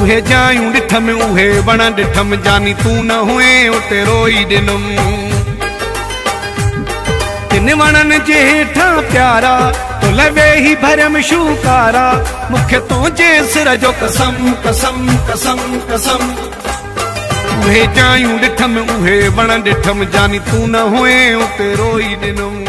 اهي جايون ڏٺم اهي وڻ ڏٺم جاني تون نه هئي اتي روئي ڏنم تن وڻن جي هيٺان پيارا تل ويهي ڀريم شوڪارا. مون کي تنهنجي سر جو قسم قسم قسم قسم. اهي جايون ڏٺم اهي وڻ ڏٺم جاني تون نه هئي اتي روئي ڏنم